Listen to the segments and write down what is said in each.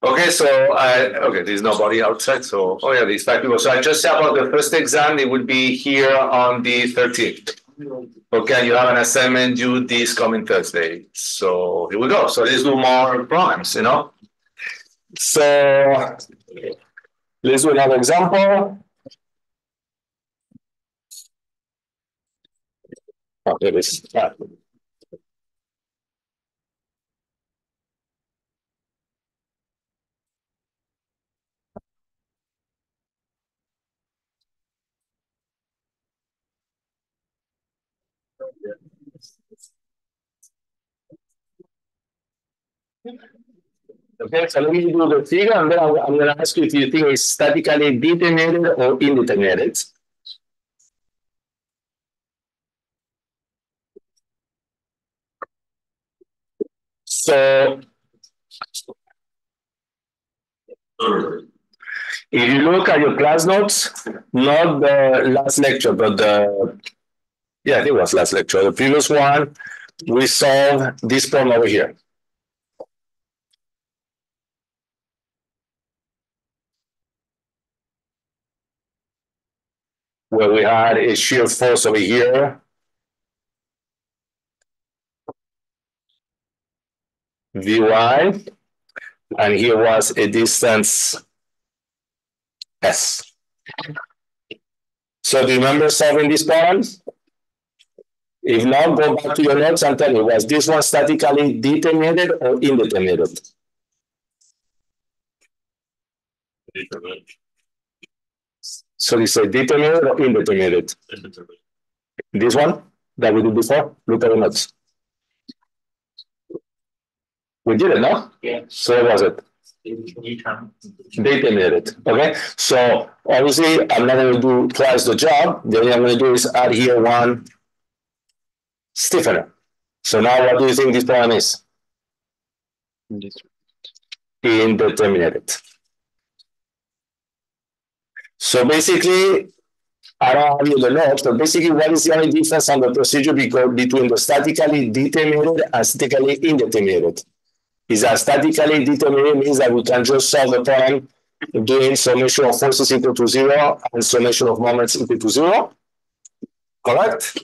Okay, so I, okay, there's nobody outside, so, oh, yeah, these five people. So I just said about the first exam, it would be here on the thirteenth. Okay, you have an assignment due this coming Thursday. So here we go. So let's do more problems, you know? So let's do another example. Oh, here it is. Ah. Okay, so let me do the figure and then I'm, I'm gonna ask you if you think it's statically determined or indeterminate. So if you look at your class notes, not the last lecture, but the yeah, I think it was last lecture. The previous one, we solved this problem over here. Where we had a shear force over here. Vy, and here was a distance S. So do you remember solving these problems? If not, go back to your notes and tell me, was this one statically determined or indeterminate? So is it determined or indeterminate? Indeterminate. This one that we did before, look at the notes. We did it, no? Yeah. So what was it? Determinate, okay? So obviously, I'm not gonna do twice the job. The only I'm gonna do is add here one stiffener. So now what do you think this problem is? Indeterminate. So basically, I don't have you the notes, but basically what is the only difference on the procedure because between the statically determined and statically indeterminate? Is that statically determined means that we can just solve the problem doing summation of forces equal to zero and summation of moments equal to zero. Correct?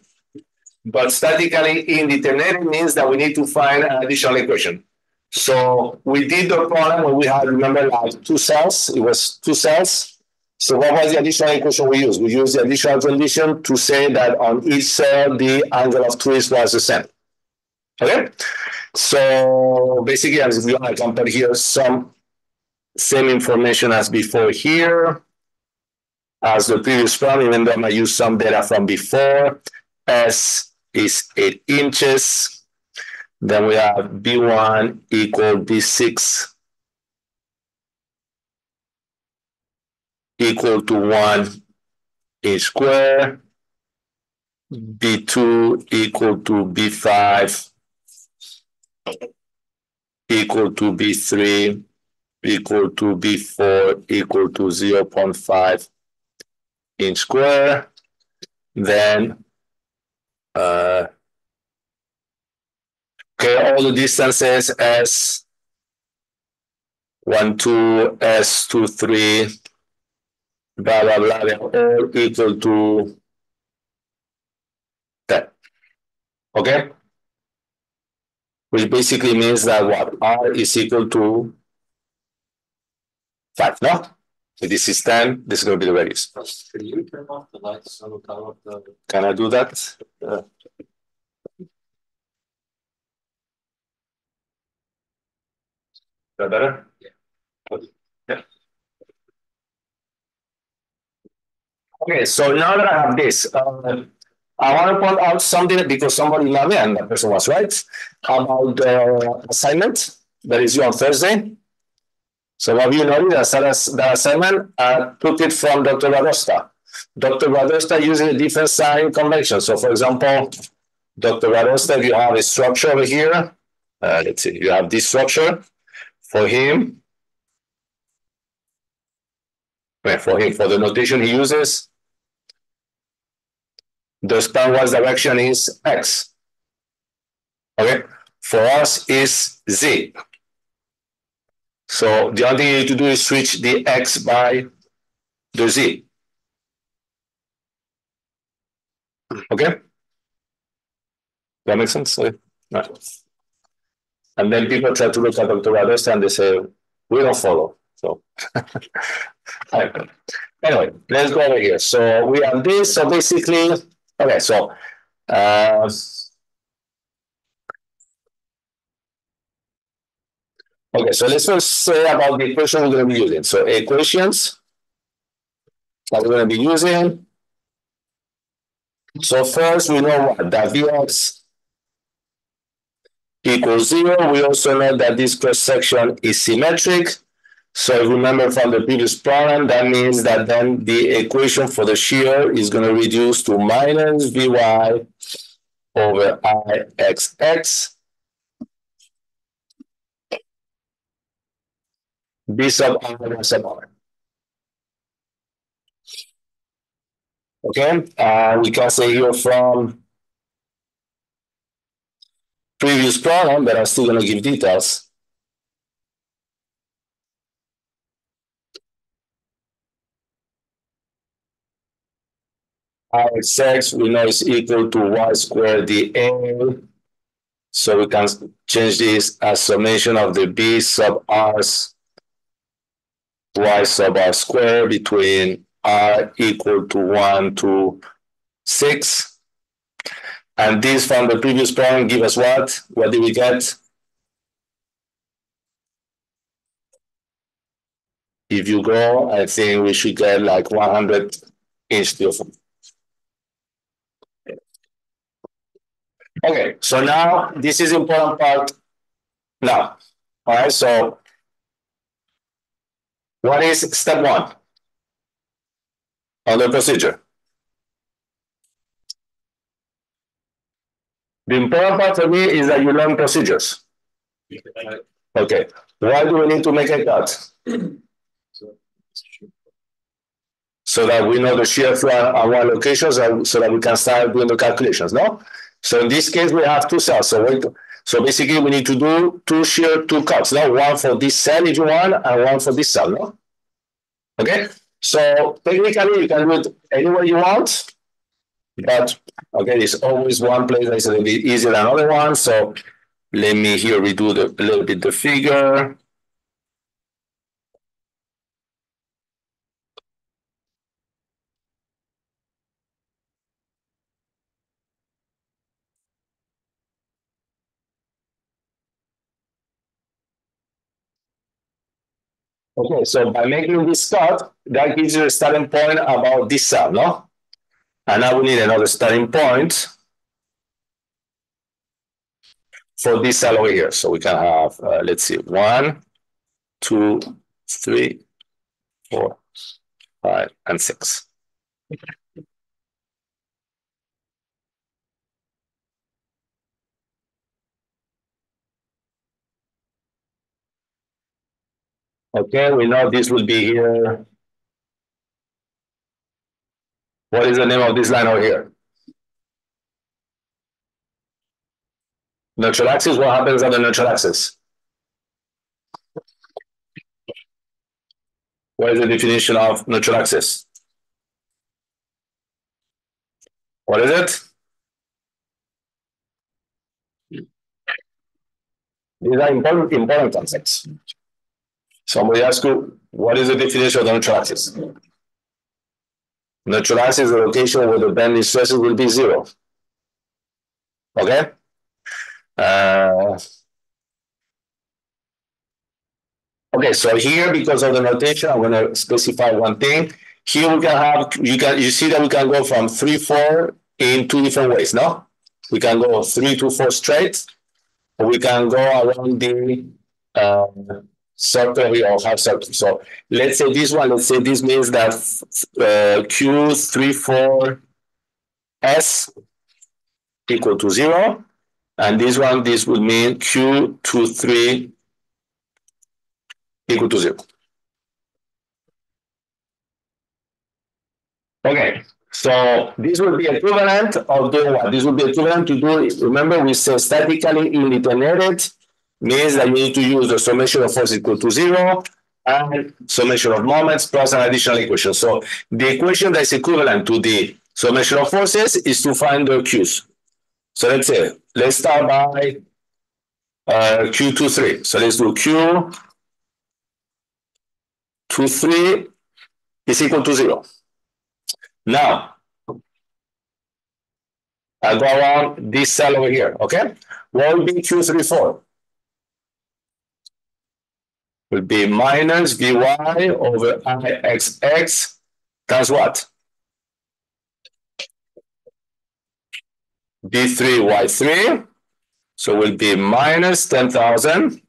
But statically indeterminate means that we need to find an additional equation. So we did the problem when we had, remember, like two cells. It was two cells. So what was the additional equation we used? We used the additional condition to say that on each cell, the angle of twist was the same. Okay? So basically, as we I can put here some same information as before here, as the previous problem, even though I'm gonna use some data from before. S is eight inches. Then we have B1 equal B6 equal to one inch square. B2 equal to B5 equal to B3 equal to B4 equal to 0.5 inch square. Then, uh, okay, all the distances S one, two, S two, three, blah, blah, blah, they're all equal to that. Okay? Which basically means that what? R is equal to five, no? So this is 10, this is going to be the radius. Can you turn off the lights on the top of the? Can I do that? Uh, that better? Yeah. Yeah. Okay, so now that I have this, uh, I want to point out something because somebody emailed me and that person was right about the assignment that is due on Thursday. So have you noticed that that assignment, took it from Dr. Radosta. Dr. Radosta uses a different sign convention. So for example, Dr. Radosta, you have a structure over here. Uh, let's see, you have this structure for him. Well, for him, for the notation he uses, the spanwise direction is X. Okay, for us is Z. So the only thing you need to do is switch the x by the z. Okay? That makes sense? Right. And then people try to look at Dr. Radosta and they say, we don't follow. So anyway, let's go over here. So we have this. So basically, okay, so uh, okay, so let's first say about the equation we're going to be using. So equations that we're going to be using. So first we know what that Vx equals zero. We also know that this cross section is symmetric. So remember from the previous problem, that means that then the equation for the shear is going to reduce to minus Vy over Ixx B sub R sub R. Okay, uh, we can say here from previous problem, but I'm still going to give details. Our x we know is equal to y squared dA. So we can change this as summation of the b sub r's y sub r squared between r equal to 1 to 6. And this from the previous problem give us what? What did we get? If you go, I think we should get like 100 inch difference. Okay, so now this is important part now. All right, so what is step one on the procedure? The important part for me is that you learn procedures. Okay, why do we need to make a cut? So that we know the shear flow at one location so that we can start doing the calculations, no? So in this case, we have two cells. So so basically, we need to do two shear, two cuts. Now, one for this cell if you want, and one for this cell. No? Okay. So technically, you can do it anywhere you want, but okay, there's always one place that is a little bit easier than another one. So let me here redo the, a little bit the figure. Okay, so by making this cut, that gives you a starting point about this cell, no? And now we need another starting point for this cell over here. So we can have, uh, let's see, one, two, three, four, five, and six. Okay, we know this will be here. What is the name of this line over here? Neutral axis, what happens on the neutral axis? What is the definition of neutral axis? What is it? These are important, important concepts. Somebody asked you, what is the definition of the neutral axis? Is the location where the bending stresses will be zero. Okay? Uh, okay, so here, because of the notation, I'm going to specify one thing. Here we can have, you can you see that we can go from 3, 4 in two different ways, no? We can go 3 to 4 straight, we can go around the uh, circle or have circle. So let's say this one, let's say this means that uh, Q34S equal to zero. And this one, this would mean Q23 equal to zero. Okay, so this would be equivalent of doing what? This would be equivalent to do, remember we say statically indeterminate means that you need to use the summation of force equal to zero and summation of moments plus an additional equation. So the equation that's equivalent to the summation of forces is to find the Q's. So let's say, let's start by uh, Q23. So let's do Q two three is equal to zero. Now, I go around this cell over here, okay? What will be Q34? Will be minus Vy over Ixx times what? B3Y3. So will be minus 10,000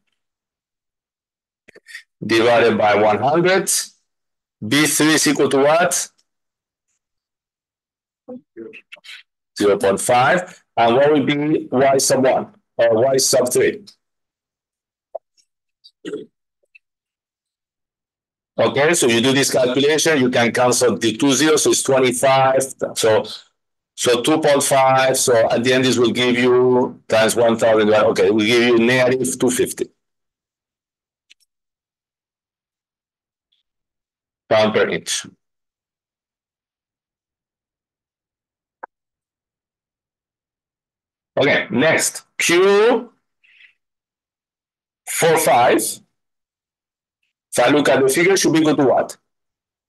divided by 100. B3 is equal to what? 0 0.5. And what will be y sub 1 or y sub 3? Okay, so you do this calculation, you can cancel the two zeros, so it's 25. So so 2.5, so at the end this will give you times 1,000, okay, we give you negative 250. Pound per inch. Okay, next, Q 4, 5. If I look at the figure, should be equal to what?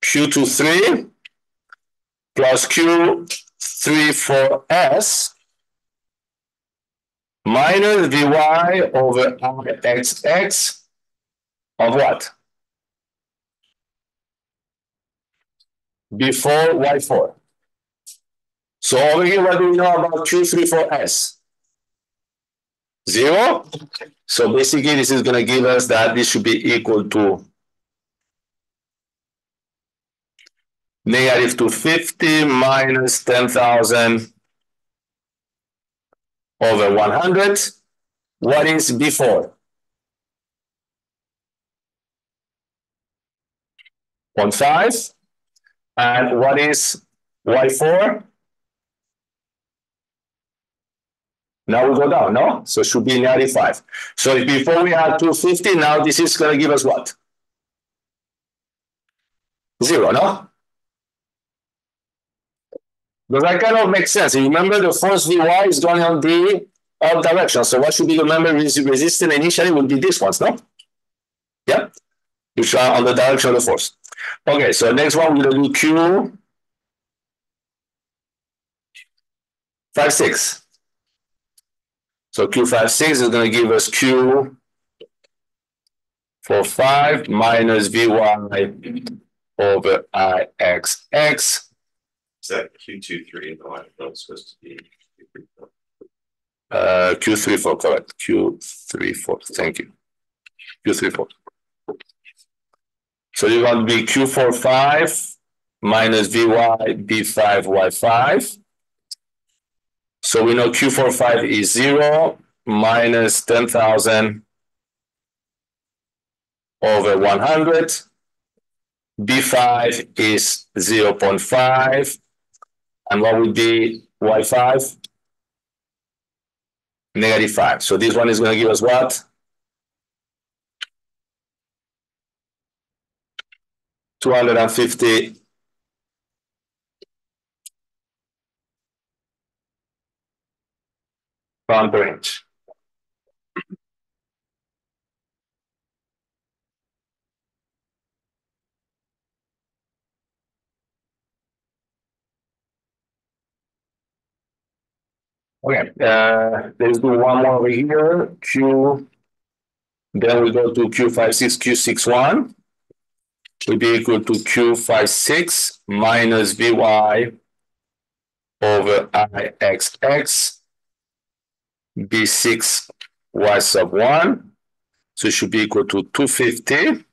Q 2, 3 plus Q 3, 4S minus Vy over Ixx of what? B4 Y4. So over here, what do we know about Q34S? Zero. So basically, this is going to give us that this should be equal to negative 250 minus 10,000 over 100. What is B4? 0.5. And what is y4? Now we go down, no? So it should be 95. So before we had 250, now this is going to give us what? Zero, no? Does that kind of make sense? remember the force Vy is going on the up direction. So what should be the member resistant initially would be this ones, no? Yeah? Which are on the direction of the force. Okay, so next one we're going to do Q five six. So Q five six is going to give us Q four five minus Vy over Ixx that Q two three? The line supposed to be. Uh, Q34, correct. Q34, thank you. Q3, 4. So you're going to be Q4, 5 minus VY B5 Y5. So we know Q4, 5 is 0 minus 10,000 over 100. B5 is 0 0.5 and what would be y5? Negative 5. So this one is going to give us what? Two hundred and fifty pound per inch. Okay, uh, let's do one more over here. Q, then we go to Q56, Q61 Should be equal to Q56 minus Vy over Ixx B6 Y sub 1. So it should be equal to 250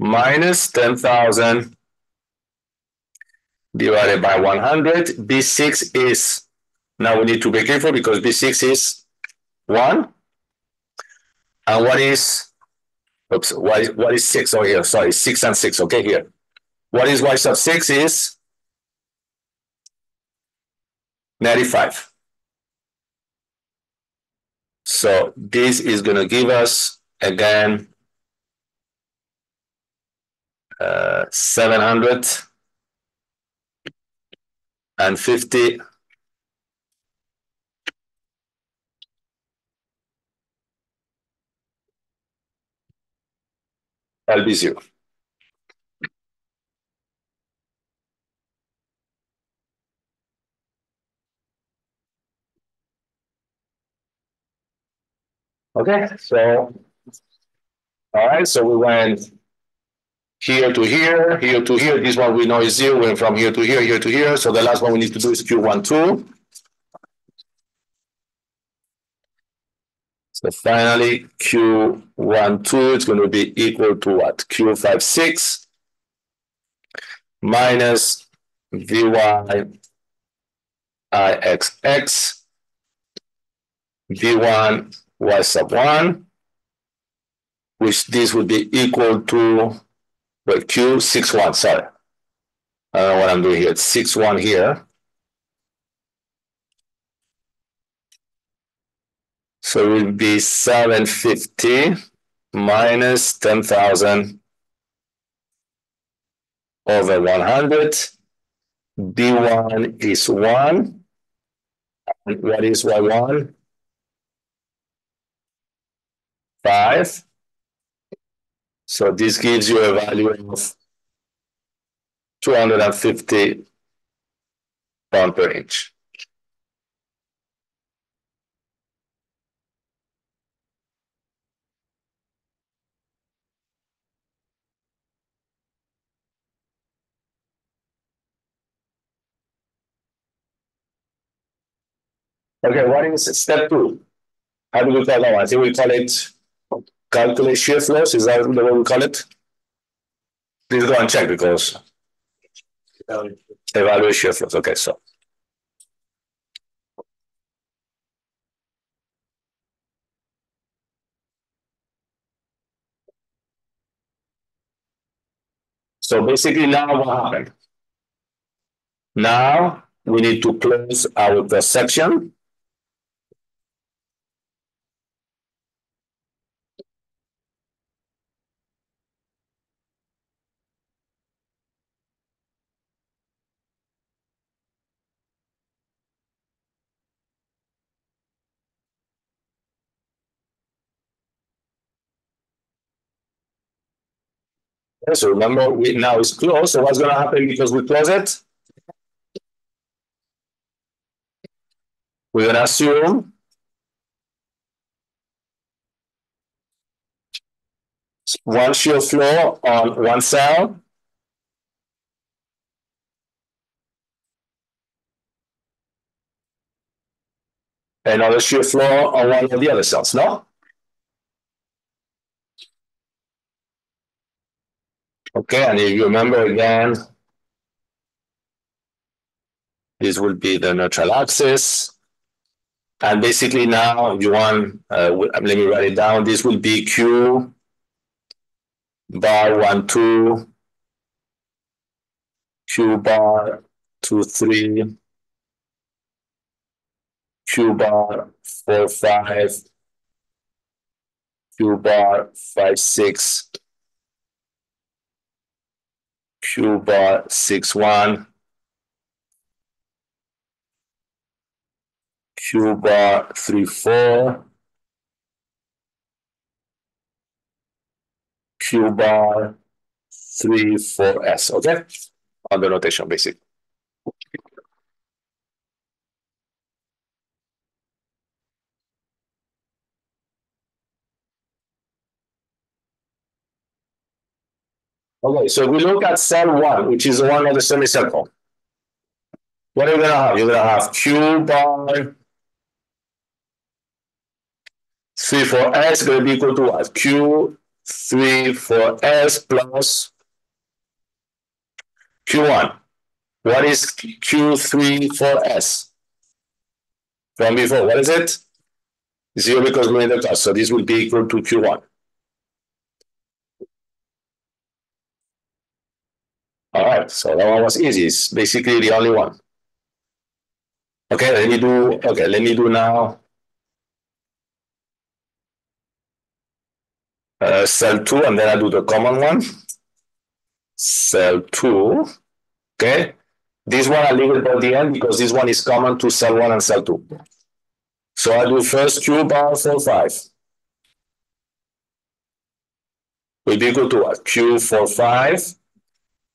minus 10,000 divided by 100. B6 is now we need to be careful because B6 is 1. And what is, oops, what is, what is 6? over here, sorry, 6 and 6, okay, here. What is y sub 6 is 95. So this is going to give us again uh, 750 LB0. Okay, so all right, so we went here to here, here to here. This one we know is zero, went from here to here, here to here. So the last one we need to do is Q12. So finally, Q12 is going to be equal to what? Q56 minus Vy Ixx B1 y sub 1, which this would be equal to well, Q six one, sorry. I don't know what I'm doing here. It's six one here. So it will be 750 minus 10,000 over 100. B1 is 1. And what is Y1? 5. So this gives you a value of 250 pound per inch. Okay, what is step two? How do we call that one? I think we call it calculate shear flows. Is that the way we call it? Please go and check because evaluate shear flows. Okay, so. So basically now what happened? Now we need to close our section. So remember, we now it's closed. So what's going to happen because we close it? We're going to assume one shear flow on one cell. Another shear flow on one of the other cells, no? Okay, and if you remember again, this will be the neutral axis. And basically now you want, uh, um, let me write it down, this will be Q bar 1, 2, Q bar 2, 3, Q bar 4, 5, Q bar 5, 6, Q bar 6-1. Q bar 3-4. Q bar 3, 4S, okay? On the notation basic. Okay, so if we look at cell one, which is the one of the semicircle. What are you gonna have? You're gonna have Q bar three four S gonna be equal to what? Q three four S plus Q1. What is Q three four S? From before, what is it? Zero because we're the class, so this will be equal to Q1. All right, so that one was easy. It's basically the only one. Okay, let me do, okay, let me do now uh, cell two, and then I do the common one. Cell two, okay? This one I leave it at the end because this one is common to cell one and cell two. So I do first Q bar four five. Will be equal to what? Q four five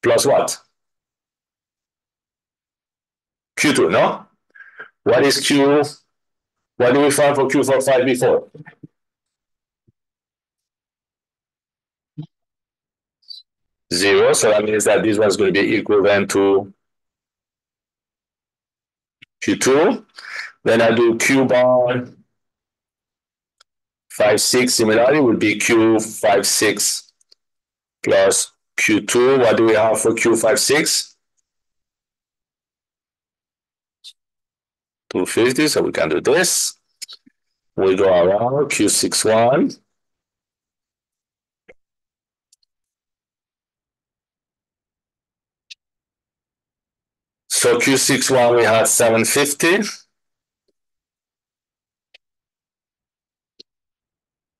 plus what? Q2, no? What is Q? What do we find for Q45 before? Zero, so that means that this one is going to be equivalent to Q2. Then I do Q bar 5, 6, similarly would be Q 5, 6 plus Q2. What do we have for Q 5, 6? 250, so we can do this. We go around Q61. So Q61 we had 750.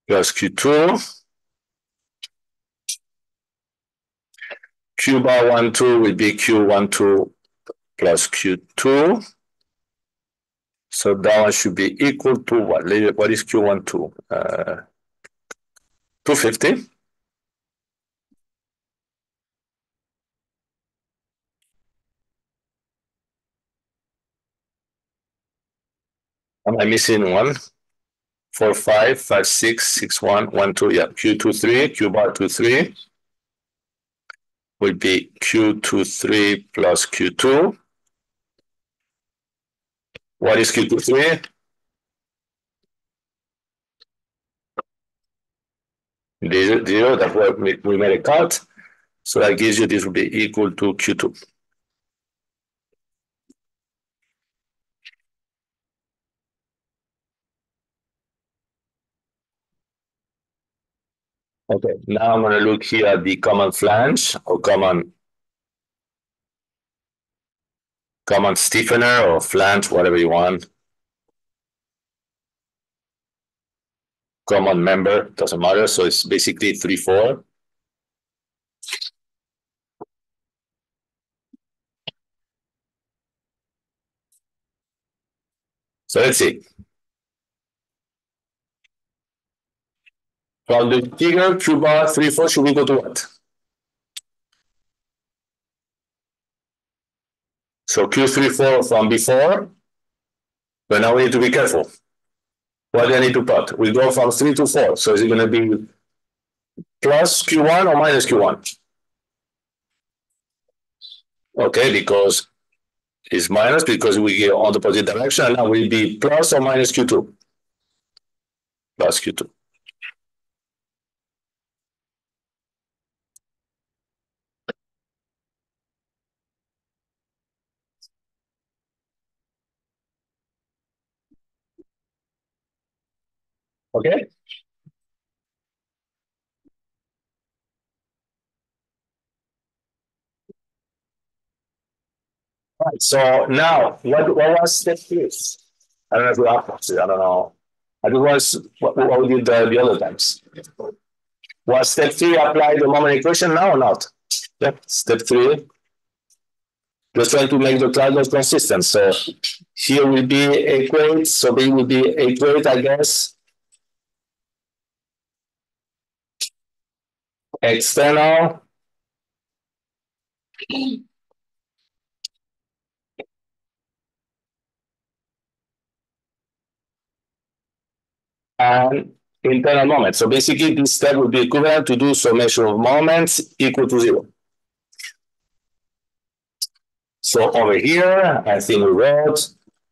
Plus Q2. Q bar 1, 2 will be Q1, 2 plus Q2. So that one should be equal to what? What is Q1 2? Uh, 250. Am I missing one? Four, five, five, six, six, one, one, two. Yeah, Q two, three, Q bar two, three will be Q two, three plus Q two. What is Q23? Zero, that's what we made a cut. So that gives you this will be equal to Q2. Okay, now I'm going to look here at the common flange or common common stiffener or flange, whatever you want. Common member, doesn't matter. So it's basically 3, 4. So let's see. From the figure, Q bar 3, 4, should we go to what? So Q3, 4 from before, but now we need to be careful. What do I need to put? We go from 3 to 4. So is it going to be plus Q1 or minus Q1? Okay, because it's minus because we get on the positive direction. And now will be plus or minus Q2? Plus Q2. Okay. All right. So now, what what was step three? I don't know if we have I don't know. I think was what, what we did the, the other times. Was step three apply the moment equation now or not? Yep. Step three. Just trying to make the triangles consistent. So here will be equate. So B will be equate, I guess. External and internal moment. So basically this step would be equivalent to do summation of moments equal to zero. So over here, I think we wrote,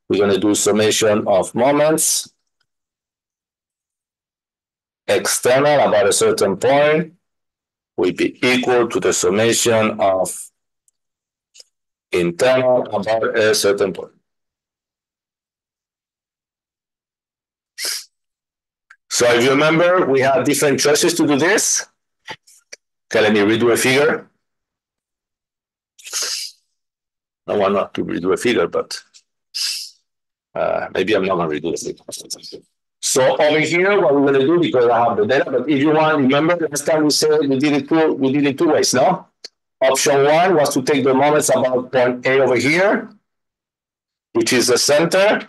we're going to do summation of moments external about a certain point will be equal to the summation of internal about a certain point. So if you remember, we have different choices to do this. Okay, let me redo a figure. I want not to redo a figure, but uh, maybe I'm not going to redo the figure. So over here, what we're gonna do, because I have the data, but if you want, remember last time we said we did it two, we did it two ways, no? Option one was to take the moments about point A over here, which is the center,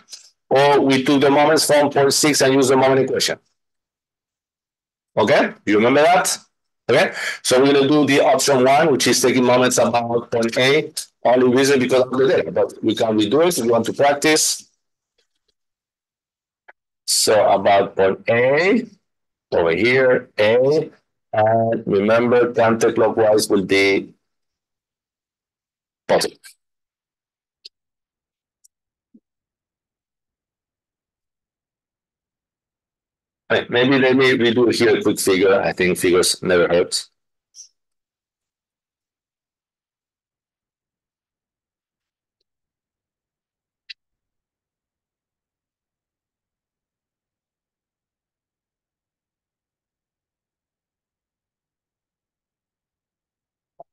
or we took the moments from point six and use the moment equation. Okay, you remember that? Okay, so we're gonna do the option one, which is taking moments about point A, only reason because of the data, but we can redo it if you want to practice. So about point A, over here, A, and remember counterclockwise will be positive. Maybe let me redo here a quick figure. I think figures never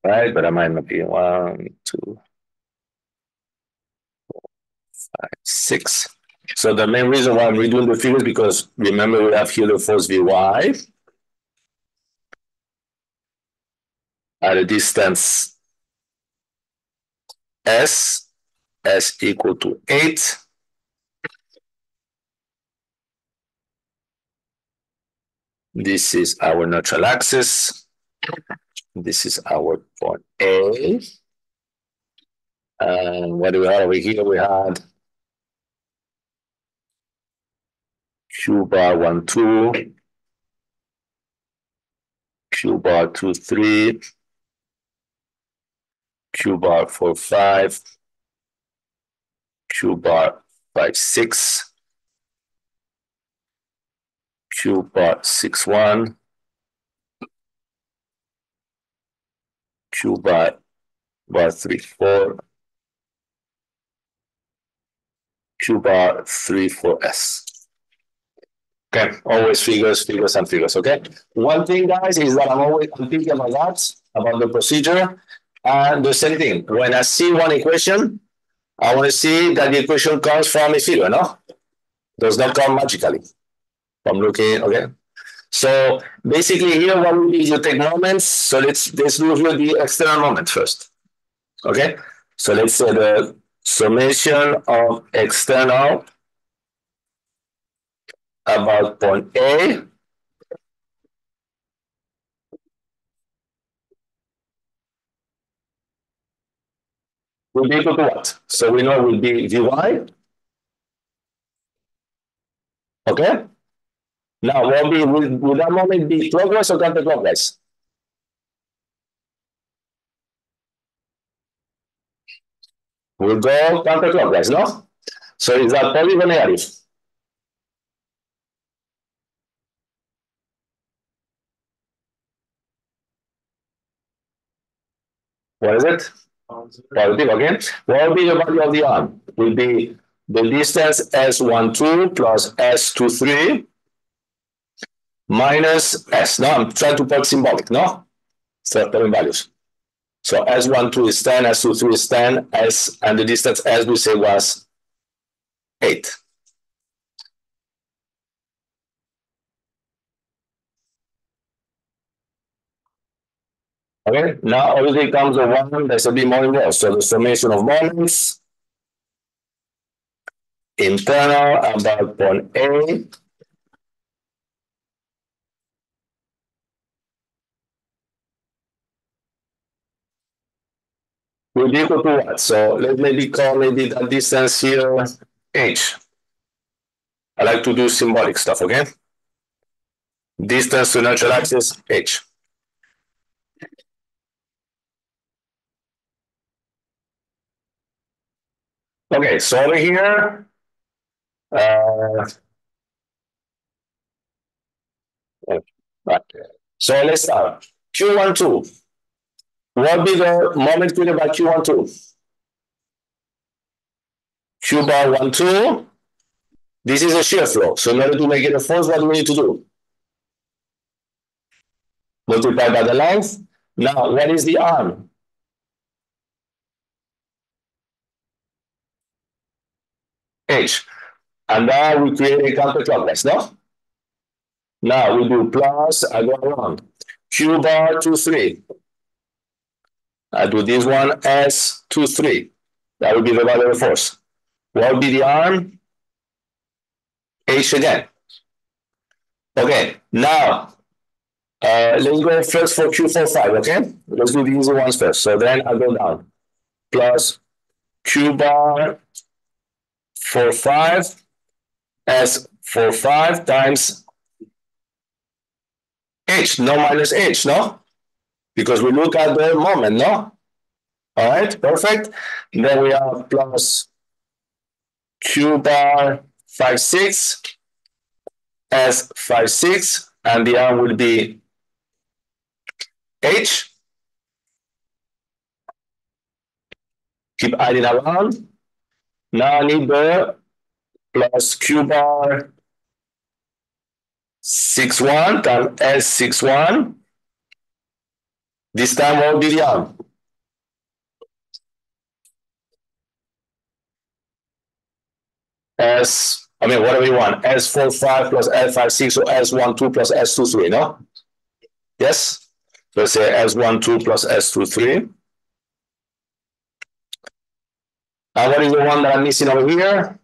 right? But I might not be one, two, four, five, six. So the main reason why I'm redoing the figures because remember we have here the force Vy at a distance S, S equal to 8. This is our neutral axis. This is our point A. And what do we have over here? We had Q bar one, two, Q bar two, three, Q bar four, five, Q bar five, six, Q bar six, one, Q bar bar three, four, Q bar three, four, S. Okay, always figures, figures, and figures. Okay. One thing, guys, is that I'm always thinking about that, about the procedure. And the same thing. When I see one equation, I want to see that the equation comes from a figure, no? Does not come magically. I'm looking, okay. So basically here, what we do is you take moments. So let's let's do here the external moment first. Okay. So let's say the summation of external about point A. Will be equal to what? So we know it will be Vy. Okay. Now, will, be, will, will that moment be clockwise or counterclockwise? We'll go counterclockwise, no? So is that positive or negative? What is it? Positive again. What will be the value of the arm? Will be the distance S12 plus S23 minus S. Now I'm trying to put symbolic, no? Certain values. So S12 is 10, S23 is 10, S, and the distance S we say was 8. Okay, now obviously comes a one, there's a bit more involved. So the summation of moments, internal about point A, equal to what? So let maybe call maybe the distance here h. I like to do symbolic stuff, okay? Distance to neutral axis h. Okay, so over here, uh. So let's start. Q12. What be the moment created by Q12? Q bar 1, 2. This is a shear flow. So in order to make it a force, what do we need to do? Multiply by the length. Now, what is the arm? H. And now we create a counterclockwise, no? Now we do plus, I go around. Q bar two, three. I do this one as two, three. That will be the value of force. What will be the arm? H again. Okay, now uh, let's go first for Q45, okay? Let's do the easy ones first. So then I go down. Plus Q bar for 5 as for 5 times H, no minus H, no? Because we look at the moment, no? All right, perfect. Then we have plus Q bar 5, 6 as 5, 6, and the arm will be H. Keep adding around. Now I need the plus Q bar six one times S six one. This time what will be arm? S, I mean, whatever you want, S four five plus S five six, or S one two plus S two three, no? Yes? Let's say S one two plus S two three. And what is the one that I'm missing over here?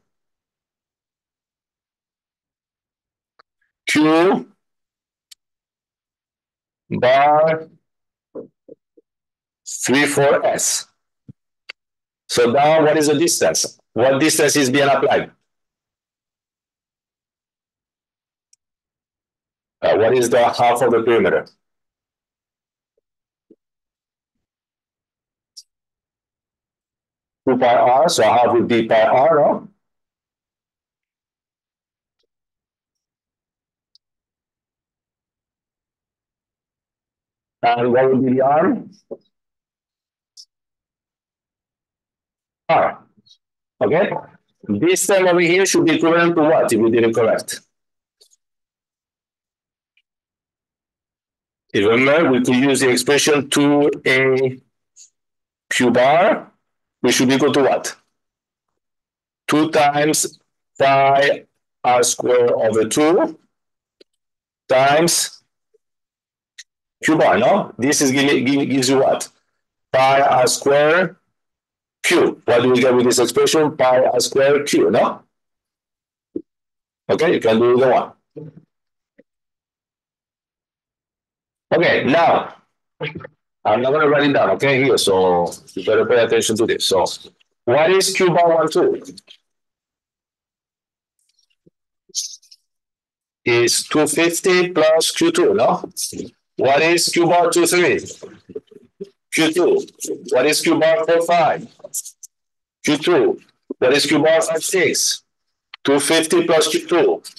Q bar three four S. So now what is the distance? What distance is being applied? Uh, what is the half of the perimeter? Two pi r, so half would be pi r, no? And what would be the r? R. Okay? This term over here should be equivalent to what if we did it correct? If remember, we could use the expression 2a q bar, which should be equal to what? 2 times pi r squared over 2 times q bar, no? This is give, gives you what? Pi r squared q. What do we get with this expression? Pi r squared q, no? Okay, you can do the one. Okay, now, I'm not to write it down, okay, here, so you better pay attention to this. So, what is q bar 1, 2? Is 250 plus q2, no? What is q bar 2, 3? Q2. What is q bar 4, 5? Q2. What is q bar 5, 6? 250 plus q2.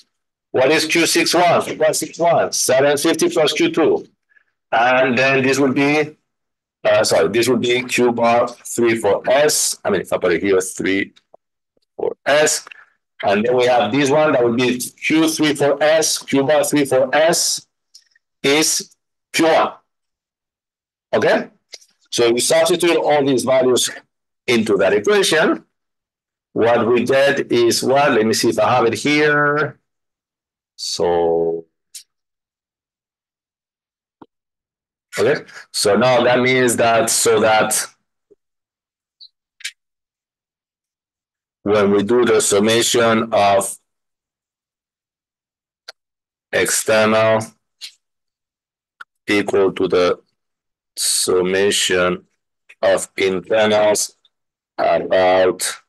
What is q61? Plus 61. 750 plus q2. And then this would be, uh, sorry, this would be Q bar 3 for S. I mean, if I put it here, 3 for S. And then we have this one that would be Q3 for S, Q bar 3 for S is Q1. Okay? So we substitute all these values into that equation. What we get is what? Let me see if I have it here. So Okay, so now that means that so that when we do the summation of external equal to the summation of internals about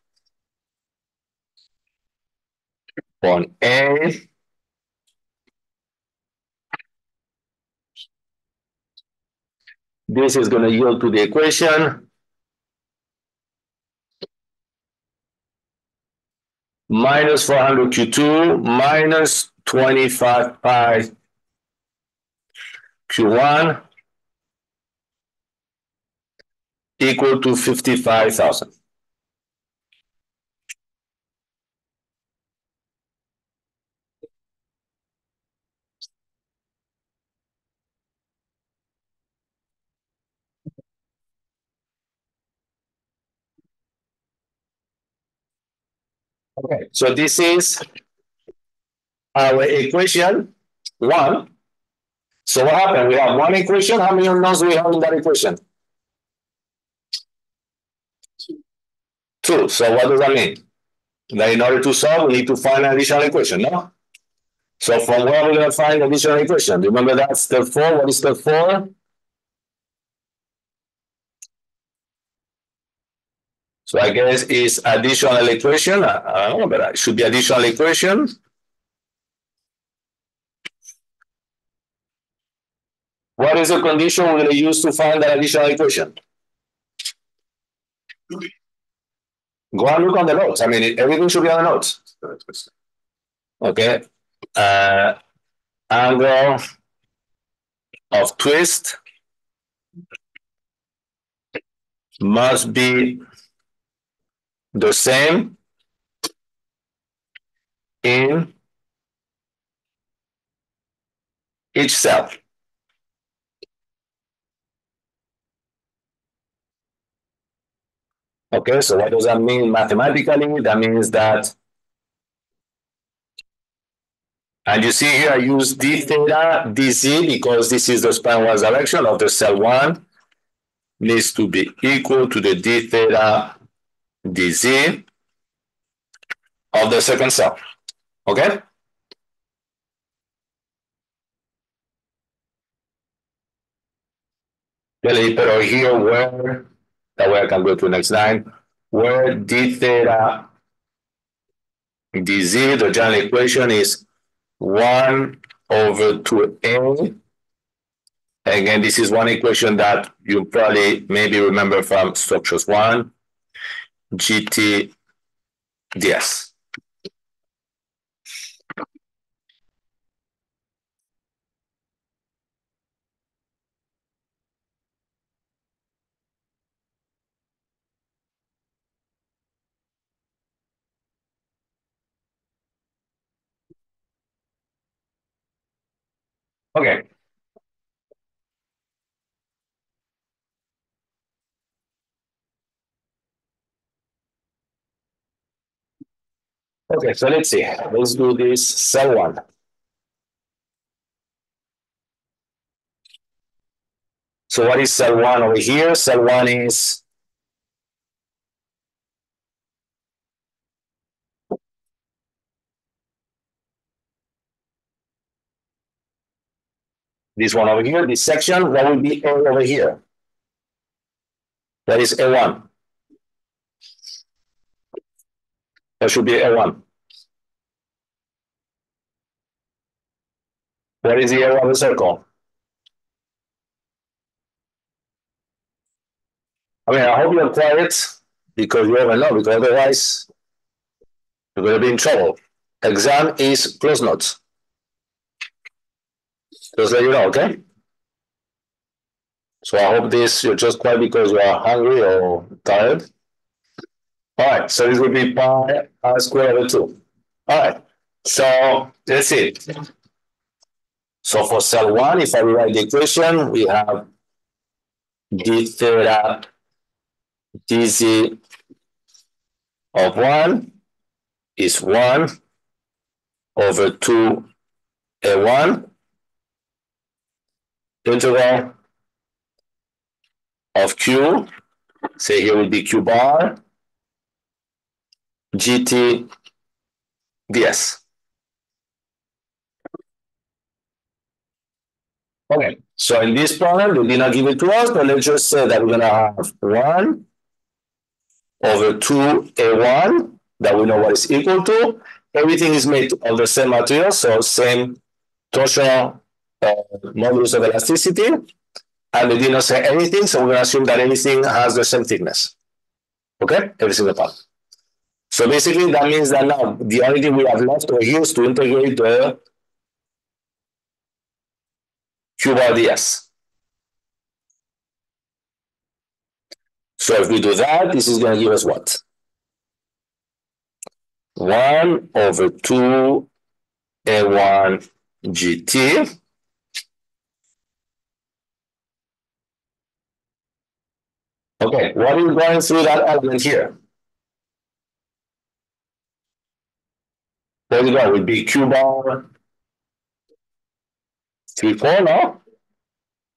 on A. This is going to yield to the equation. Minus 400 Q2 minus 25 pi Q1 equal to 55,000. Okay, so this is our equation one. So what happened? We have one equation. How many unknowns do we have in that equation? Two. So what does that mean? That in order to solve, we need to find an additional equation, no? So from where are we going to find additional equation? Remember that's step four. What is step four? So I guess it's additional equation. I, don't know, but it should be additional equation. What is the condition we're going to use to find that additional equation? Go and look on the notes. I mean, it, everything should be on the notes. Okay. Uh, angle of twist must be the same in each cell. Okay, so what does that mean mathematically? That means that, and you see here I use d theta dz because this is the span direction of the cell one needs to be equal to the d theta dz of the second cell. Okay? Pero here where that way I can go to the next line. Where d theta dz, the general equation is 1 over 2a. Again, this is one equation that you probably maybe remember from structures 1, gt ds. Okay. Okay, so let's see. Let's do this cell one. So what is cell one over here? Cell one is this one over here, this section, that will be A over here? That is A1. That should be A1. What is the area of the circle? I mean, I hope you're quiet because you never know, because otherwise you're going to be in trouble. Exam is close notes. Just let you know, okay? So I hope this, you're just quiet because you are hungry or tired. All right, so this will be pi r squared over 2. All right, so that's it. So for cell 1, if I rewrite the equation, we have d theta dz of 1 is 1 over 2 a1 integral of q, say here will be q bar, gt ds. Okay, so in this problem, they did not give it to us, but let's just say that we're going to have 1 over 2a1 that we know what is equal to. Everything is made of the same material, so same torsional Uh, modulus of elasticity. And they did not say anything, so we're going to assume that anything has the same thickness. Okay, every single part. So basically, that means that now the only thing we have left over here is to integrate the Q bar ds. So if we do that, this is going to give us what? 1 over 2 A1 GT Okay, what is going through that element here? What is that? Would be Q bar three four, no?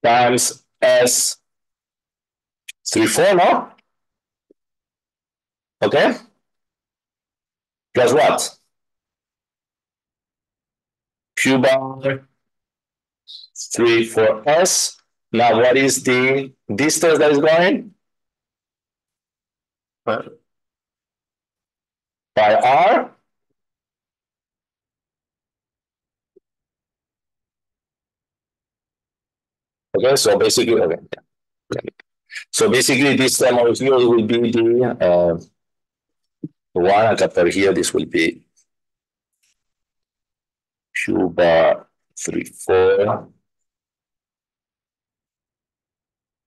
Times S three four, no? Okay? Guess what? Q bar three four S. Now, what is the distance that is going? Pi R. Okay, so basically, okay. So basically, this term over here will be the uh, one, and after here, this will be Q bar three four.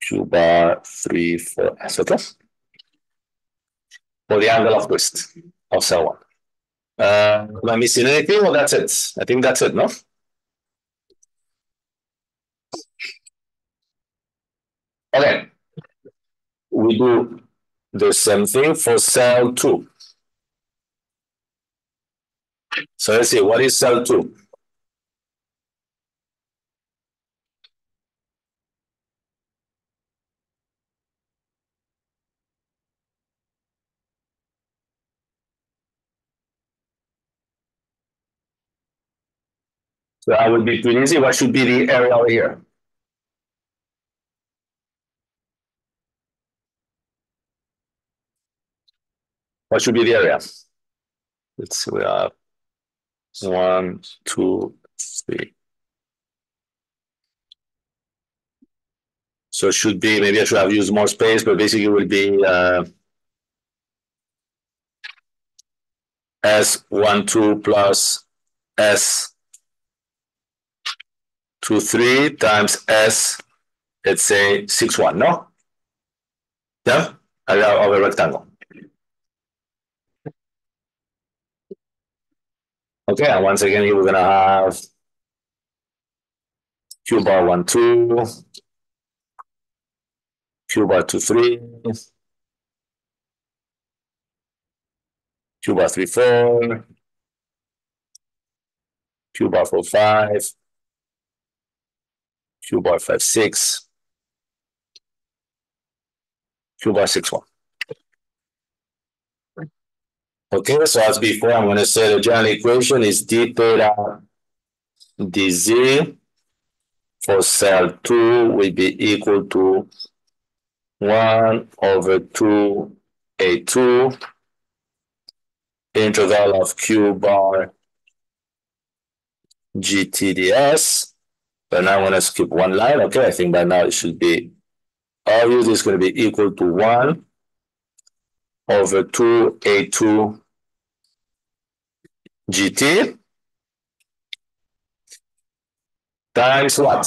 Q bar three four, etc. For the angle of twist of cell one. Uh, am I missing anything or that's it? I think that's it, no? Okay. We do the same thing for cell two. So let's see, what is cell two? So I would be pretty easy. What should be the area here? What should be the area? Let's see, we have one, two, three. So it should be, maybe I should have used more space, but basically it will be uh, S one, two plus S two, three times S, let's say six, one, no? Yeah, of a rectangle. Okay, and once again, here we're gonna have Q bar one, two, Q bar two, three, Q bar three, four, Q bar four, five, Q bar five, six, Q bar six, one. Okay, so as before, I'm going to say the general equation is d theta dz for cell 2 will be equal to 1 over 2 a2 integral of q bar gtds. But now I'm going to skip one line. Okay, I think by now it should be obvious it's going to be equal to 1 over 2 a2 gt times what?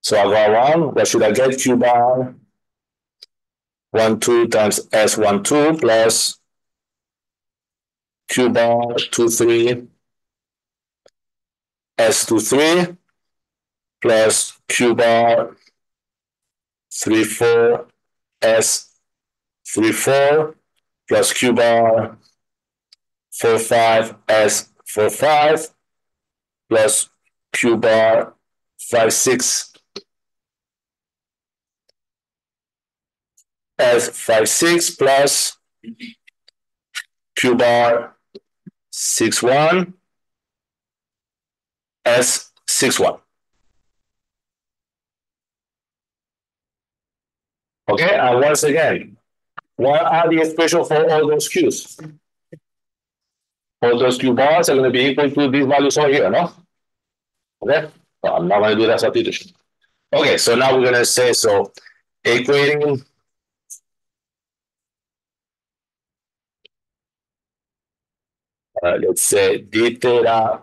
So I got one. What should I get? Q bar one two times S one two plus Q bar two three S two three plus Q bar three four S three four plus Q bar four five S four five plus Q bar five six. S five six plus Q bar six one S six one. Okay, and once again, what are the expression for all those Qs? All those Q bars are going to be equal to these values over here, no? Okay, so I'm not going to do that substitution. Okay, so now we're going to say so equating uh, let's say d theta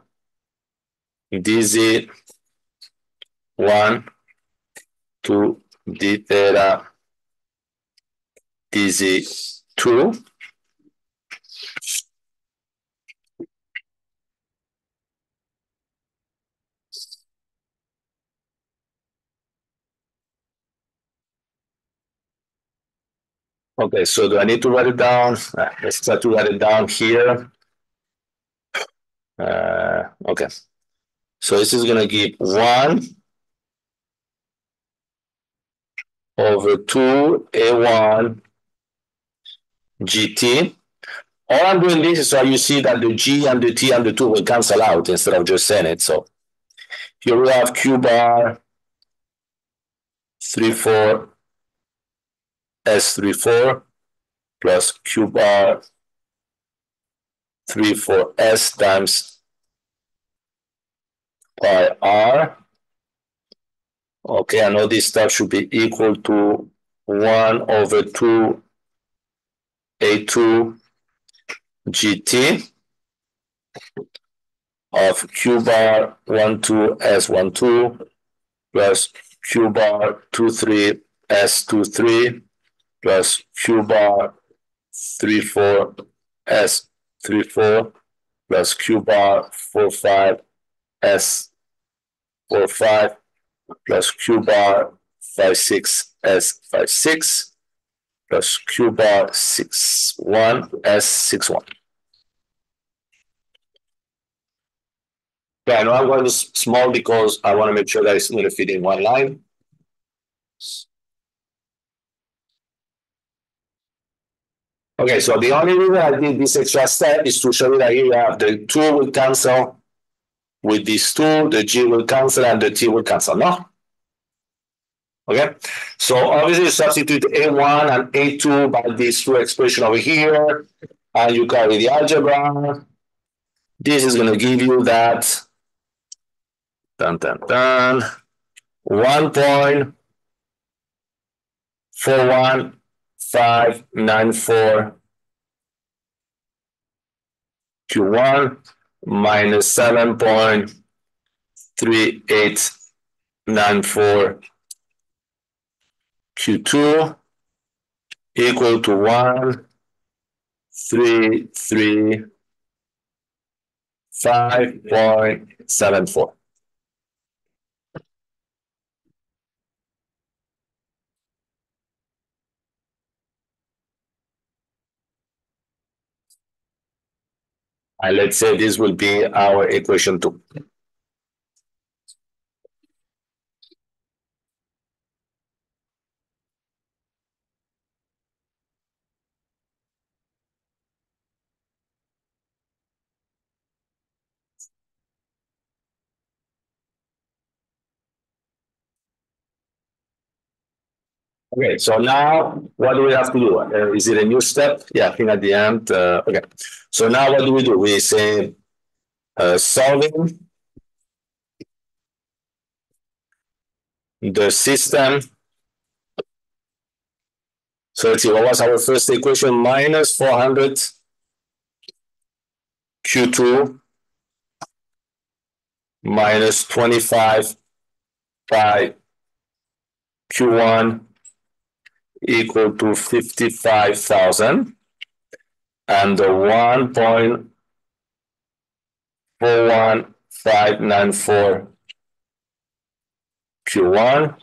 dz one to d theta dz two Okay, so do I need to write it down? Uh, let's try to write it down here. Uh, okay. So this is gonna give one over two A1 GT. All I'm doing this is so you see that the G and the T and the two will cancel out instead of just saying it. So here we have Q bar three four S three four plus Q bar three four S times pi R. Okay, I know this stuff should be equal to one over two A2 GT of Q bar one two S one two plus Q bar two three S two three plus Q bar three four S three four plus Q bar four five S four five plus Q bar five six S five six plus Q bar six one S six one. Yeah, I know I'm going to small because I want to make sure that it's going to fit in one line. Okay, so the only reason I did this extra step is to show you that here you have the two will cancel with these two, the G will cancel and the T will cancel, no? Okay, so obviously you substitute A1 and A2 by these two expression over here, and you carry the algebra. This is going to give you that dun, dun, dun, 1.41594 Q1 minus 7.3894 Q2 equal to 1, 3, 3, 5.74. And let's say this will be our equation two. Okay, so now what do we have to do? Uh, is it a new step? Yeah, I think at the end. Uh, okay, so now what do we do? We say uh, solving the system. So let's see, what was our first equation? Minus 400 Q2 minus 25 pi Q1 equal to 55,000 and the 1.41594 Q1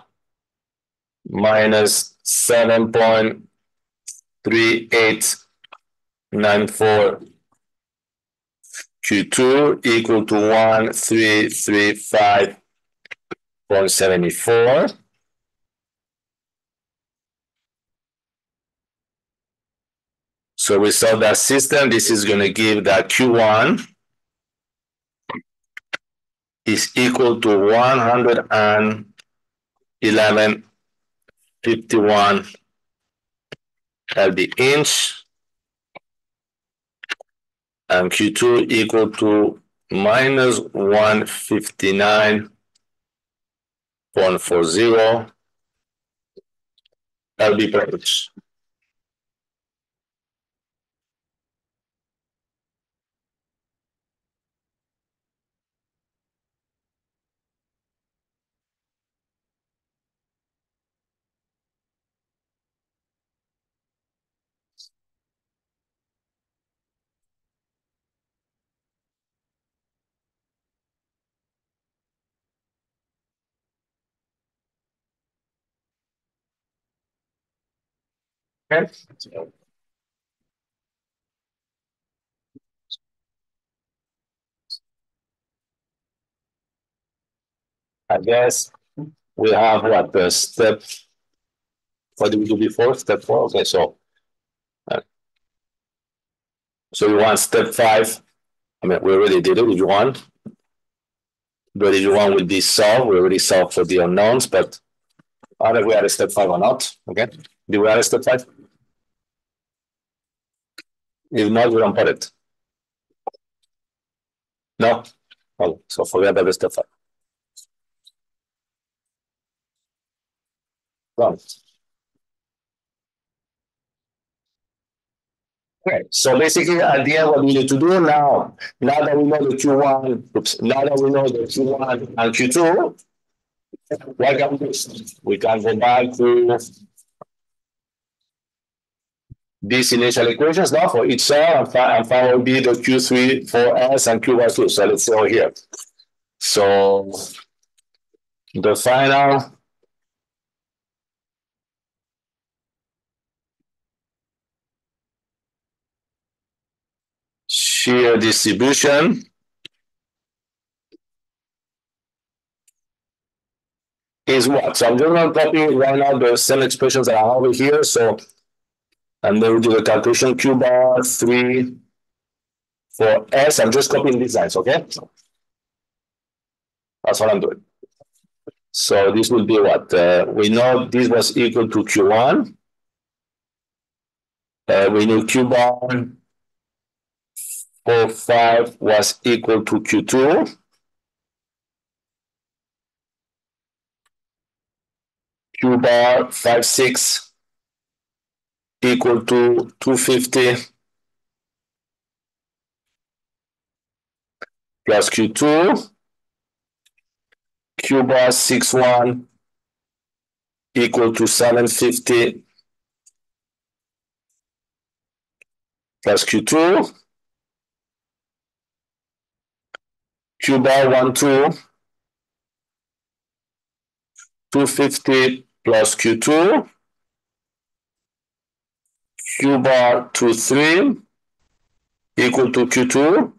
minus 7.3894 Q2 equal to 1335.74 So we saw that system. This is going to give that Q1 is equal to 111.51 lb inch and Q2 equal to minus 159.40 lb per inch. Okay. I guess we have what the step. What did we do before? Step four. Okay, so. uh, So you want step five? I mean, we already did it. You want? But if you want will be solved? We already solved for the unknowns, but. Either we had a step five or not, okay? Did we add a step five? If not, we don't put it. No? Oh, so forget about step five. Okay, so basically at the end, what we need to do now, now that we know the Q one, oops, now that we know the Q one and Q two. What can we do? We can go back to. These initial equations now for each cell and find, and find will be the Q three for S and Q one two, so let's over here. So. The final. shear distribution. Is what? So I'm just gonna copy right now the same expressions that I have over here, so. And then we do the calculation Q bar three. For S, I'm just copying these lines, okay? That's what I'm doing. So this will be what? Uh, we know this was equal to Q1. Uh, we know Q bar four five was equal to Q two. Q bar five six equal to two fifty plus Q two. Q bar six one equal to seven fifty plus Q two. Q bar one two. Two fifty plus Q two. Q bar two three equal to Q two.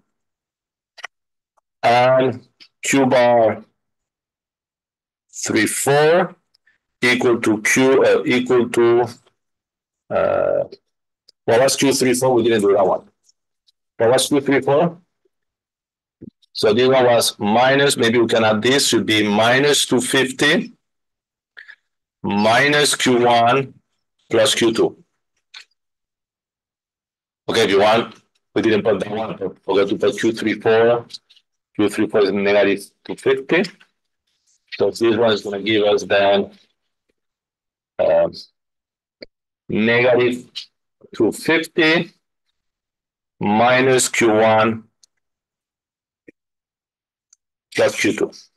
And Q bar three four equal to Q uh, equal to uh what was Q three four? We didn't do that one. What was Q three four? So this one was minus, maybe we can add this, should be minus 250 minus Q1 plus Q2. Okay, if you want, we didn't put that one, but forget to put Q34. Q34 is negative 250. So this one is going to give us then um, negative 250 minus Q1 plus Q2.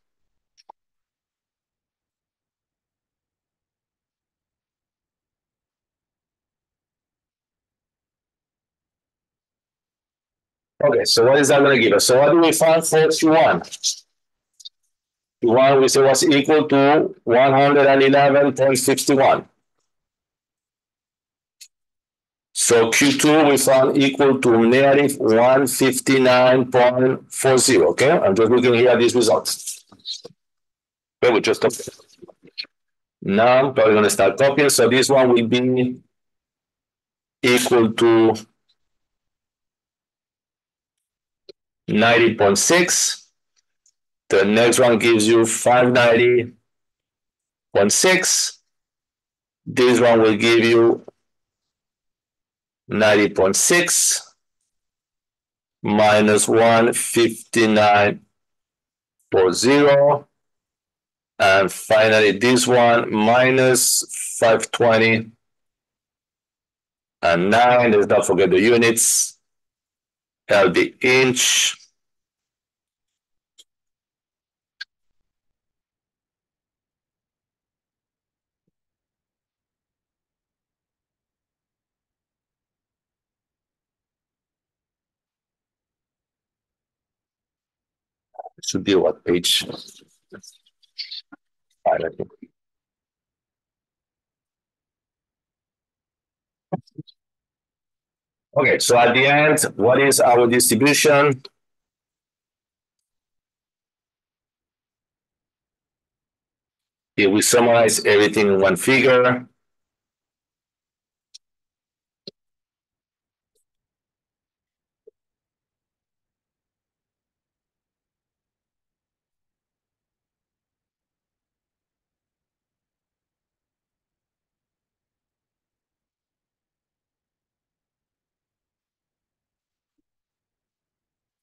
Okay, so what is that going to give us? So what do we find for Q1? Q1 we say was equal to 111.61. So Q2 we found equal to negative 159.40. Okay, I'm just looking here at these results. Okay, we just. Now I'm probably going to start copying. So this one will be equal to 90.6. The next one gives you 590.6. This one will give you 90.6 minus 159.0. And finally, this one minus 520 and 9. Let's not forget the units. Uh, LB inch. should be what page? I think. Okay, so at the end, what is our distribution? Here we summarize everything in one figure.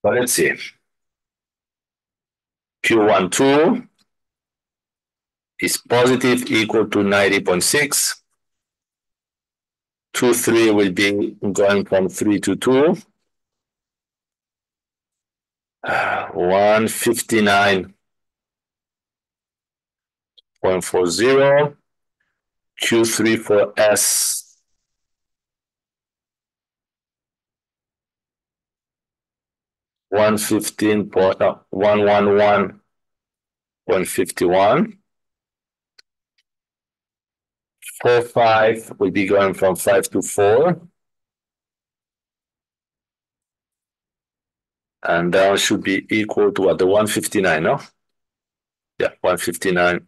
But let's see. Q1, 2 is positive equal to 90.6. 2, 3 will be going from 3 to 2. Uh, 159.40. Q3 for S Uh, 4, 5 will be going from 5 to 4. And that should be equal to what? The 159, no? Yeah, 159.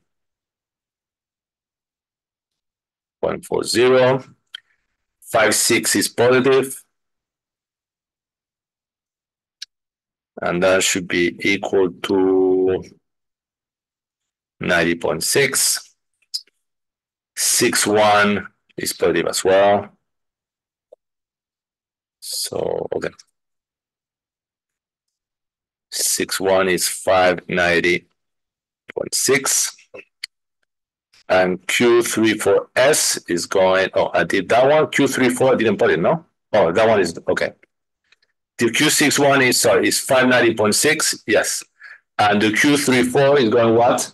140. 5, 6 is positive. And that should be equal to 90.6. 6.1 is positive as well. So, okay. 6.1 is 590.6. And Q3 for S is going, oh, I did that one. Q3 for I didn't put it, no? Oh, that one is, okay. The Q61 is sorry is 590.6, yes. And the Q34 is going what?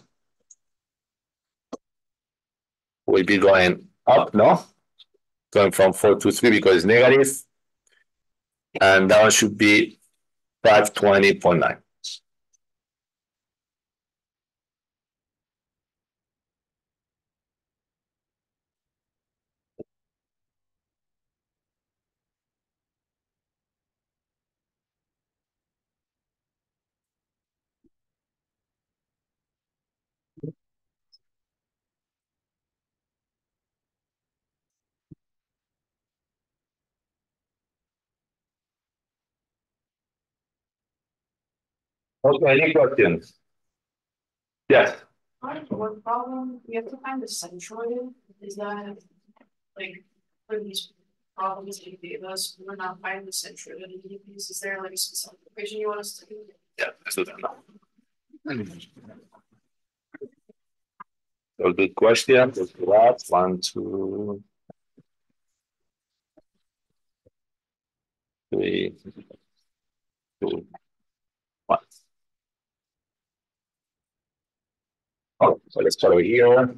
Will be going up, no? Going from 4 to 3 because it's negative. And that one should be 520.9. Okay, any questions? Yes. One problem, we have to find the centroid, is that, like, for these problems that you gave us, we're not finding the centroid of the piece, is there like a specific equation you want us to do? Yeah, let's do. So good question. Let's do that. One, two, three, two, one. Oh, so let's over here.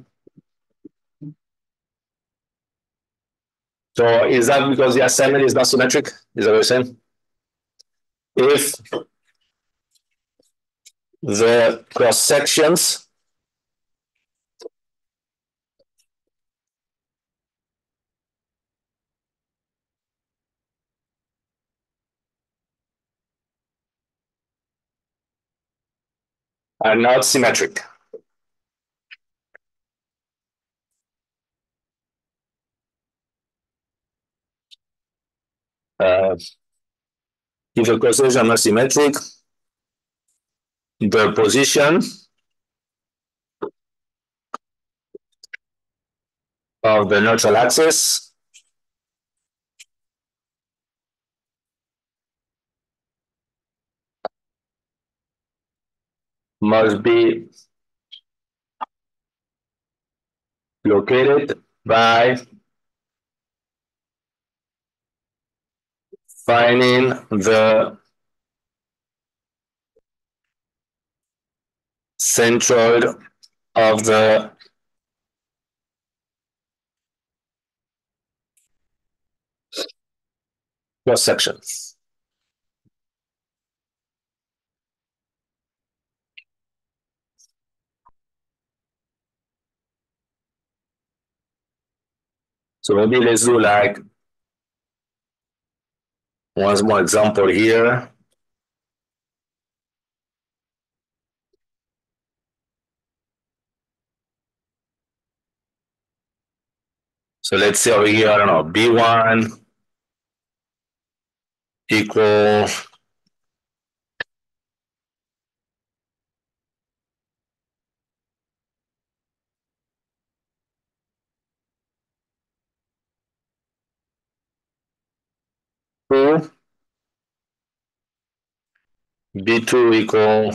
So is that because the assembly is not symmetric? Is that what you're saying? If the cross sections are not symmetric. Uh, if the cross are symmetric, the position of the neutral axis must be located by finding the centroid of the cross section. So maybe let's do like One more example here. So let's say over here, I don't know, B1 equal two B2 equal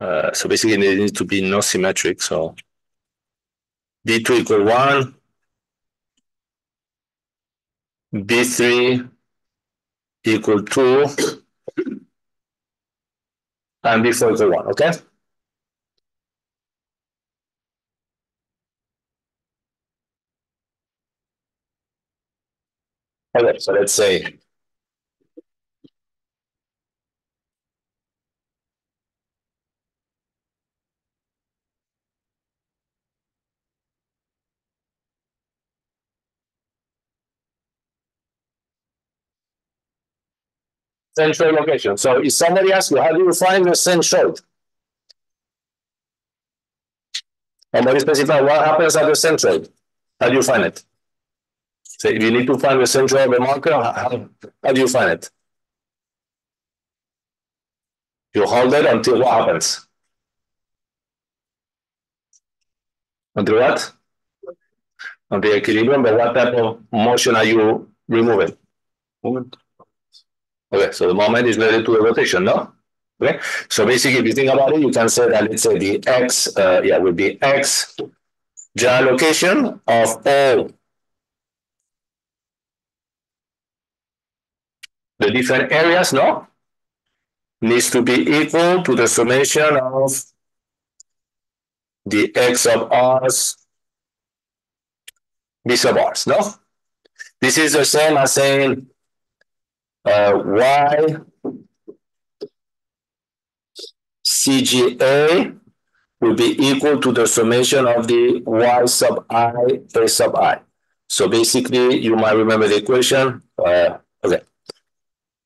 uh, so basically it needs to be no symmetric so B2 equal 1 B3 equal 2 and B4 equal 1 okay? Okay so let's say central location. So if somebody asks you, how do you find the central? centroid? Somebody specify what happens at the centroid. How do you find it? So if you need to find the centroid of the marker, how, how do you find it? You hold it until what happens? Until what? Until equilibrium, but what type of motion are you removing? Moment. Okay, so the moment is related to the rotation, no? Okay, so basically, if you think about it, you can say that let's say the x, uh, yeah, would be x general location of all the different areas, no? Needs to be equal to the summation of the x of r's, b sub r's, no? This is the same as saying uh, y CGA will be equal to the summation of the y sub i a sub i. So basically, you might remember the equation. Uh, okay.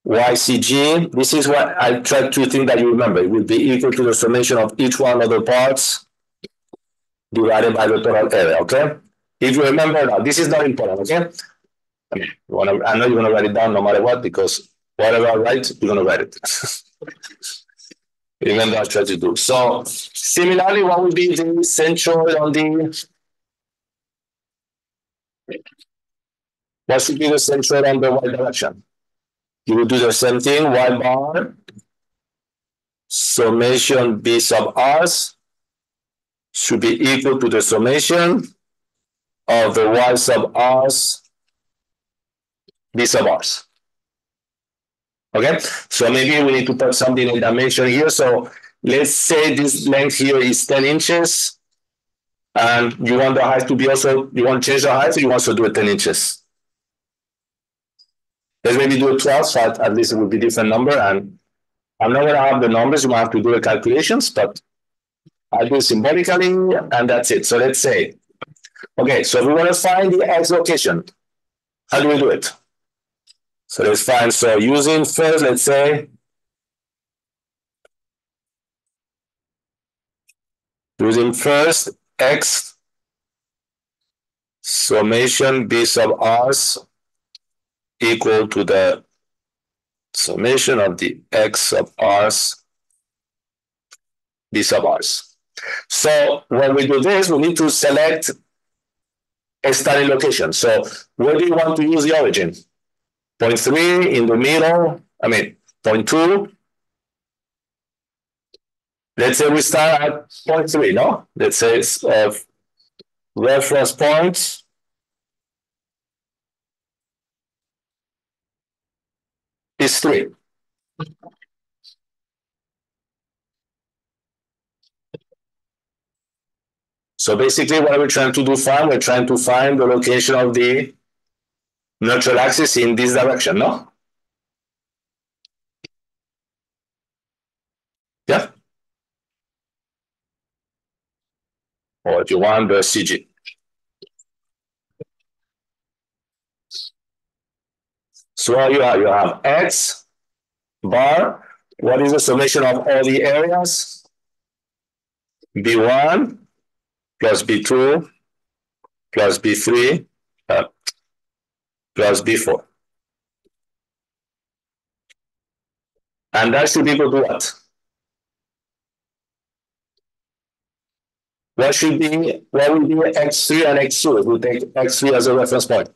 YCG, this is what I try to think that you remember. It will be equal to the summation of each one of the parts divided by the total area, okay? If you remember now, this is not important, okay? I mean, you wanna, I know you're gonna write it down no matter what, because whatever I write, you're gonna write it. Even though I try to do. So similarly, what would be the centroid on the what should be the centroid on the y direction? You will do the same thing, y bar summation b sub r's should be equal to the summation of the y sub r's b sub r's. Okay, so maybe we need to put something in dimension here. So let's say this length here is 10 inches. And you want the height to be also, you want to change the height, so you also do it 10 inches. Let's maybe do it 12, so at, least it will be different number. And I'm not to have the numbers, you might have to do the calculations, but I'll do symbolically, and that's it. So let's say, okay, so we want to find the x location. How do we do it? So let's find, so using first, let's say, using first x summation b sub r's equal to the summation of the x sub r's b sub r's. So when we do this, we need to select a starting location. So where do you want to use the origin? Point three in the middle, I mean, point two. Let's say we start at point three, no? Let's say it's uh, reference point. is three. So basically what we're trying to do find, we're trying to find the location of the neutral axis in this direction, no? Yeah. Or if you want the CG. So you have, you have x bar. What is the summation of all the areas? B1 plus B2 plus B3 uh, plus B4. And that should equal to what? What should be, what will be x3 and x2 if we take x3 as a reference point?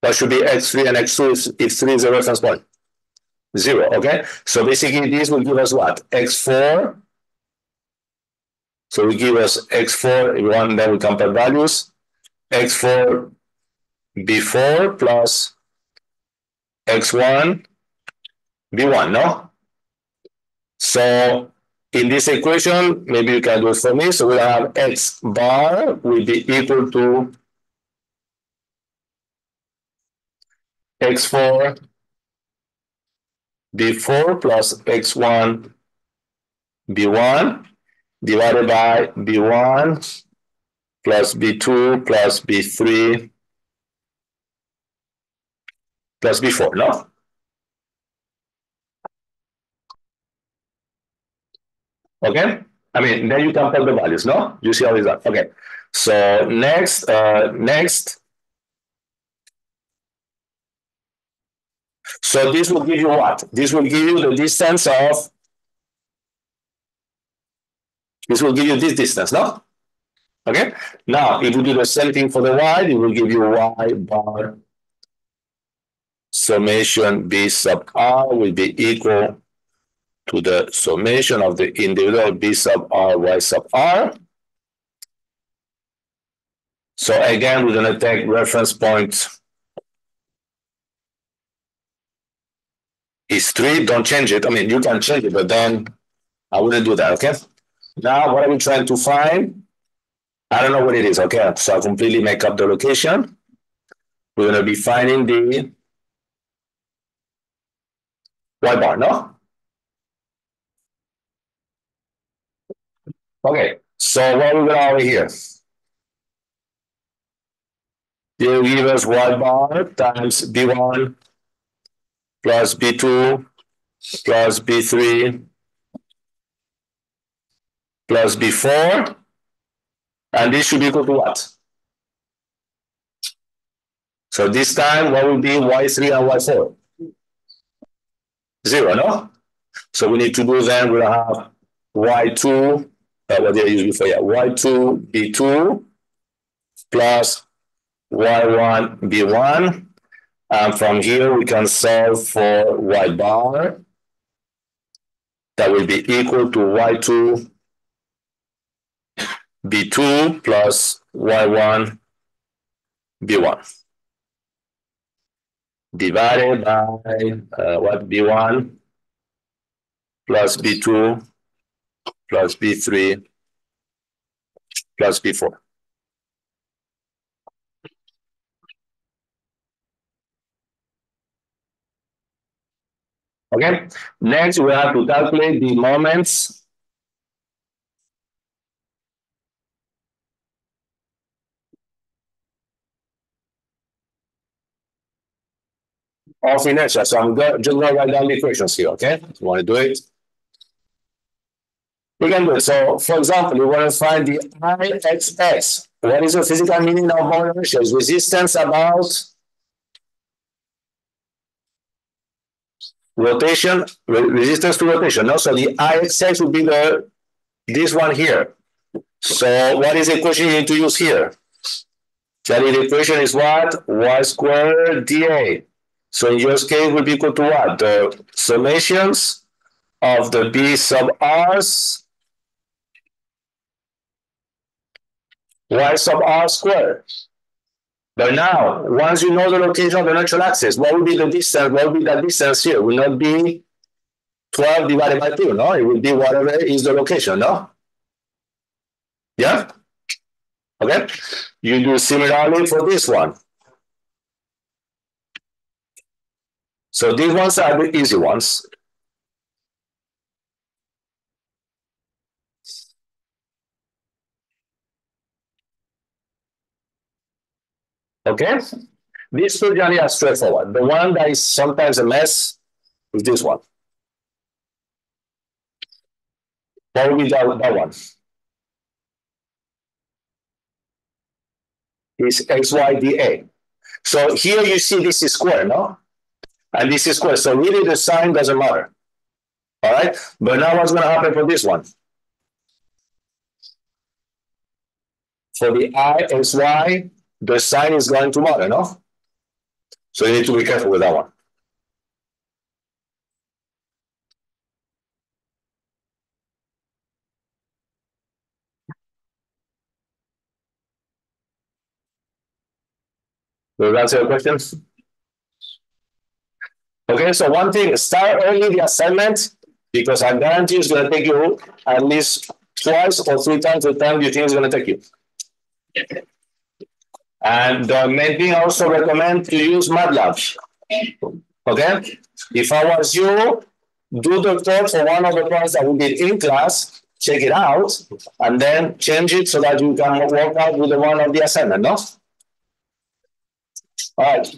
What should be x3 and x2 if, if 3 is a reference point? Zero, okay? So basically this will give us what? x4. So we give us x4, if we want, then we compare values. x4 b4 plus x1 b1, no? So in this equation, maybe you can do it for me. So we'll have x bar will be equal to x4 b4 plus x1 b1 divided by b1 plus b2 plus b3 plus b4, no? Okay? I mean, then you can compare the values, no? You see how is that? Okay. So next, uh, next. So this will give you what? This will give you the distance of, this will give you this distance, no? Okay? Now, if you do the same thing for the y, it will give you y bar summation b sub r will be equal to the summation of the individual b sub r y sub r. So again, we're going to take reference point is 3. Don't change it. I mean, you can change it, but then I wouldn't do that, okay? Now, what are we trying to find? I don't know what it is, okay? So I completely make up the location. We're going to be finding the y bar, no? Okay, so what we got over here? They give us y bar times b1 plus b2 plus b3 plus b4. And this should be equal to what? So this time, what will be y3 and y4? Zero, no? So we need to do then, we'll have y2 uh, what did I use before? Yeah, y2 b2 plus y1 b1. And from here, we can solve for y bar. That will be equal to y2 b2 plus y1 b1 divided by uh, what b1 plus b2 plus B3 plus B4. Okay, next we have to calculate the moments of inertia. So I'm just going to write down the equations here, okay? You want to do it? We can do it. So, for example, we want to find the IXX. What is the physical meaning of moment inertia? Is resistance about rotation, resistance to rotation. No, so the IXX would be the this one here. So, what is the equation you need to use here? Charlie, the equation is what? Y squared dA. So in your case, would be equal to what? The summations of the B sub R's y sub r squared. But now, once you know the location of the neutral axis, what will be the distance? What will be the distance here? Will not be 12 divided by 2, no? It will be whatever is the location, no? Yeah? Okay? You do similarly for this one. So these ones are the easy ones. Okay? These two generally are straightforward. The one that is sometimes a mess is this one. What that, that one? Is XYDA. So here you see this is square, no? And this is square. So really the sign doesn't matter. All right. But now what's going to happen for this one? For the IXY, the sign is going to matter, no? So you need to be careful with that one. Does that answer your questions? Okay, so one thing, start early the assignment because I guarantee it's going to take you at least twice or three times the time you think it's going to take you. And uh, maybe I also recommend to use MATLAB. Okay, if I was you, do the code for one of the parts that we did in class, check it out, and then change it so that you can work out with the one of the assignment, no? All right.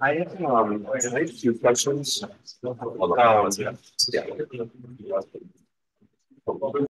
I have, um, I have a few questions. Um, yeah.